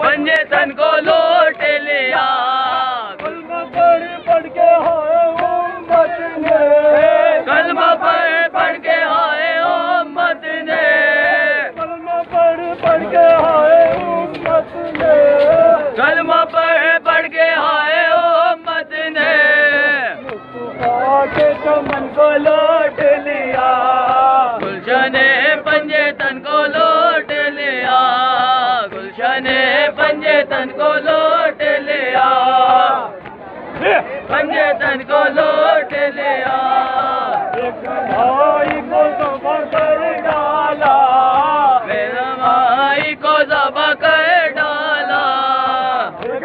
पंजे तन को लोट लिया। कलमा पढ़ पढ़ के हाय ओम बचने कलमा पढ़ पढ़ के हाय ओम बचने कलमा पढ़ पढ़ के हाय ओ बचने कलमा पढ़ पढ़ के हाय ओम बचने के चमन को लोट लिया। गुलशन पंजे तन को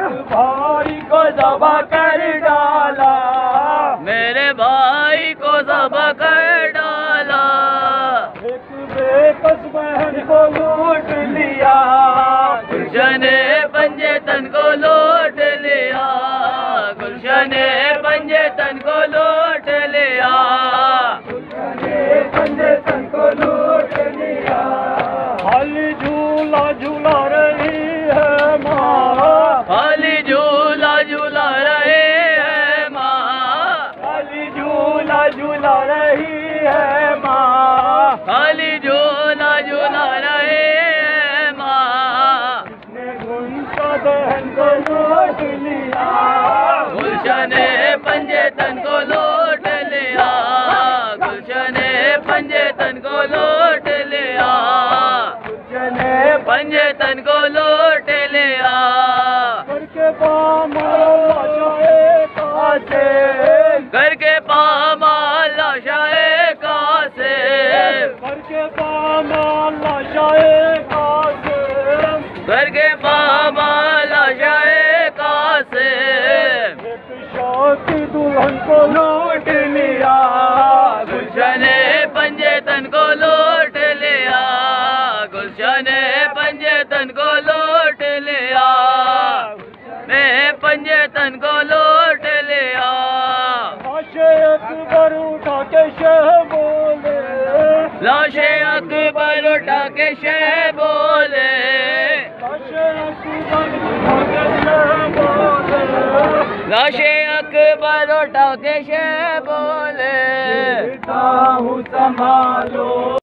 भाई को जबा कर डाला। मेरे भाई को जबा कर डाला। एक बेकस बहन को लूट लिया। गुलशन पंजतन को लौट लिया। गुलशन पंजतन को लौट लिया। पंजतन को लूट लिया। खाली झूला झूला रही रही है माँ। खाली झूला झूला रहे हैं माँ। ने बहन को लूट लिया? गुलशन पंजतन को लौट लिया। गुलशन पंजतन को लौट लिया। जने पंजतन को लौट लिया। करके पामारा जाए कासे घर के पामा लाशाए कासे एक शौकी दुल्हन को लूट लिया। गुलशन पंजतन को लौट लिया। गुलशन पंजतन को लौट लिया। मैं पंजतन को लौट लिया। अकबर उठा के शह बोले लाशे अकबर उठा के शह बोले। लाशे अकबर उठा के शह बोले। संभालो